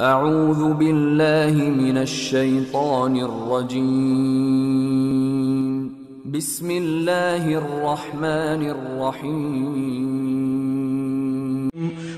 أعوذ بالله من الشيطان الرجيم. بسم الله الرحمن الرحيم.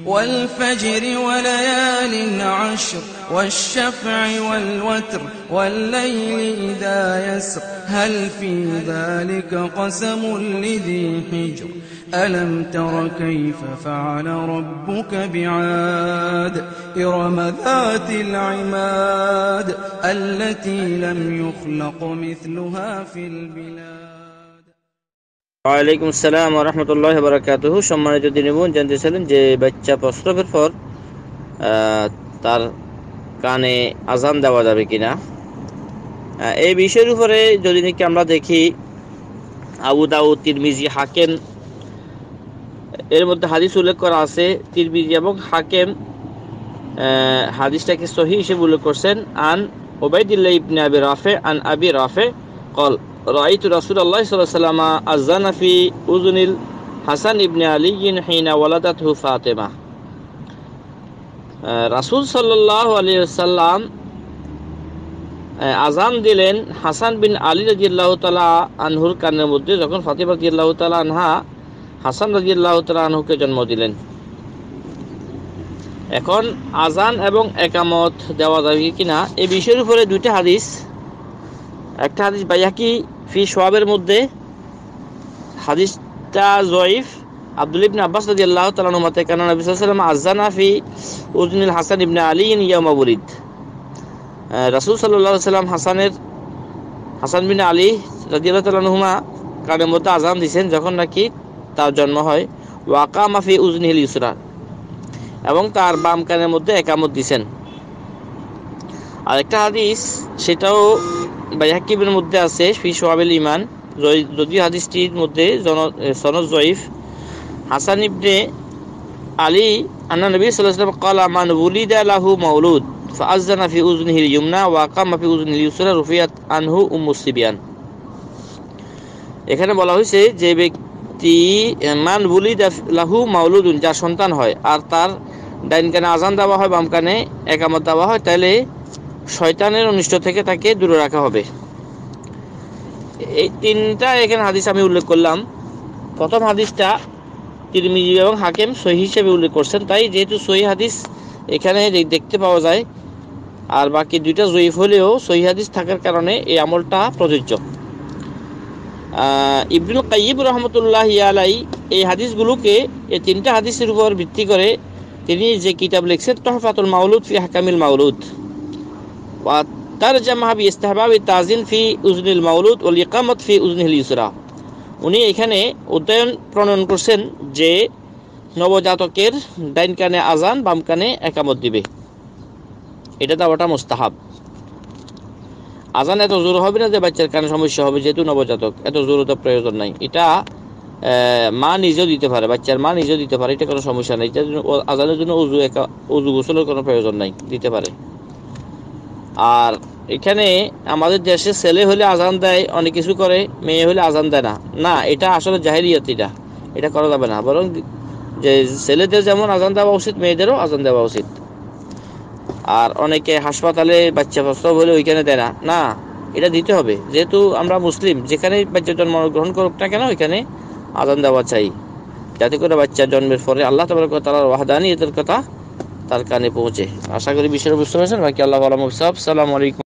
والفجر وليال عشر والشفع والوتر والليل إذا يسر. هل في ذلك قسم لذي حجر؟ ألم تر كيف فعل ربك بعاد إرم ذات العماد التي لم يخلق مثلها في البلاد ওয়ালাইকুম আসসালাম রহমতুল্লাহ বারাকাতুহু সম্মানিত দিনী বোন জানতেছিলেন যে বাচ্চা প্রস্রবের পর আহ, তার কানে আজান দেওয়া যাবে কিনা আহ, এই বিষয়ের উপরে যদি নাকি আমরা দেখি আবু দাউদ তিরমিজি হাকেম এর মধ্যে হাদিস উল্লেখ করা আছে, তিরমিজি এবং হাকেম হাদিসটাকে সহি হিসেবে উল্লেখ করছেন, আন ওবাইদুল্লাহ ইবনে আবি রাফে, আন আবি রাফে, কল, রাইতু রাসূলুল্লাহ সাল্লাল্লাহু আলাইহি ওয়াসাল্লাম আযানাফি উযুনিল হাসান ইবনে আলী হিনা ওয়ালাদাতহু ফাতেমা। রাসূল সাল্লাল্লাহু আলাইহি ওয়াসাল্লাম আজান দিলেন হাসান বিন আলী রাদিয়াল্লাহু তাআলা আনহুর কানের মধ্যে, যখন ফাতেমা রাদিয়াল্লাহু তাআলা আনহা হাসান রাজিয়াল্লাহ তালা আনহুকে জন্ম দিলেন। এখন আজান এবং একামত দেওয়া যাবে কিনা এই বিষয়ের উপরে দুইটা হাদিস। একটা হাদিস বাইহাকি ফি সোয়াবের মধ্যে, হাদিসটা জয়ীফ। আব্দুল ইবনে আব্বাস রাদিয়াল্লাহু আল্লাহ আনহু মতে, কানা নবী আলাইহি ওয়াসাল্লাম ফি উজনিল হাসান ইবনে আলী ইন বুলিদ রাসূল সাল্লাল্লাহু আলাইহি ওয়াসাল্লাম হাসানের, হাসান বিন আলী রাদিয়াল্লাহু তাআলা আনহুমা কানের মধ্যে আজান দিয়েছেন যখন নাকি তার জন্ম হয়। ওয়াকামা ফি উজনিল ইউসরা। এবং তার বাম কানের মধ্যে একামত দিয়েছেন আরেকটা হাদিস, সেটাও বাইহাকিবের মধ্যে আছে, ফি সোহাবেল ইমান যদিও হাদিসটির মধ্যে জন সনদ জয়ীফ। হাসান ইবনে আলী আন্না নবী ওয়াসাল্লাম ক্বালা মান উলিদা লাহু মাউলুদ ফাআযানা ফি উযনিহি ইউমনা ওয়া কামা ফি উযনিহি ইউসরা, রুফিয়াত আনহু উম্মু সিবিয়ান। এখানে বলা হয়েছে যে ব্যক্তি মান বুলিদা লাহু মাউলুদুন, যার সন্তান হয়, আর তার ডাইন কানে আজান দেওয়া হয়, বাম কানে একামত দেওয়া হয় তাহলে শয়তানের অনিষ্ট থেকে তাকে দূরে রাখা হবে। এই তিনটা এখানে হাদিস আমি উল্লেখ করলাম। প্রথম হাদিসটা তিরমিজি এবং হাকেম সহি হিসেবে উল্লেখ করছেন, তাই যেহেতু সহি হাদিস এখানে দেখতে পাওয়া যায়, আর বাকি দুইটা জয়ীফ হলেও সহি হাদিস থাকার কারণে এই আমলটা প্রযোজ্য। ইবনুল কাইব রহমতুল্লাহ আলাই এই হাদিসগুলোকে, এই তিনটা হাদিসের উপর ভিত্তি করে তিনি যে কিতাব লিখছেন, তহফাতুল মাউলুদ ফি হাকামিল মাউলুদ। তার জামাহাব ইস্তাহবাব তাজিন ফি উজনিল মাউলুদ ও ইকামত ফি উজনিল ইউসরা। উনি এখানে উদ্যয়ন প্রণয়ন করছেন যে নবজাতকের ডাইন কানে আজান বাম কানে একামত দিবে। এটা দেওয়াটা মোস্তাহাব। আজান এত জোর হবে না যে বাচ্চার কানে সমস্যা হবে, যেহেতু নবজাতক, এত জোর তো প্রয়োজন নাই। এটা মা নিজেও দিতে পারে, বাচ্চার মা নিজেও দিতে পারে, এটা কোনো সমস্যা নেই। এটার জন্য আজানের জন্য উজু একা উজু গোসলের কোনো প্রয়োজন নাই, দিতে পারে। আর এখানে আমাদের দেশে ছেলে হলে আজান দেয়, অনেক কিছু করে, মেয়ে হলে আজান দেয় না। না, এটা আসলে জাহেরিয়াত এটা এটা করা যাবে না। বরং যে ছেলেদের যেমন আজান দেওয়া উচিত, মেয়েদেরও আজান দেওয়া উচিত। আর অনেকে হাসপাতালে বাচ্চা প্রস্তাব হলে ওইখানে দেয় না। না, এটা দিতে হবে। যেহেতু আমরা মুসলিম যেখানে বাচ্চা জন্ম গ্রহণ করুক না কেন, ওইখানে আদান দেওয়া চাই। যাতে করে বাচ্চা জন্মের পরে আল্লাহ তাবার তালার ওয়াহাদানি এদের কথা তার কানে পৌঁছে। আশা করি বিষয়ে বুঝতে পারছেন বাকি আল্লাহ আলম সালাম আলাইকুম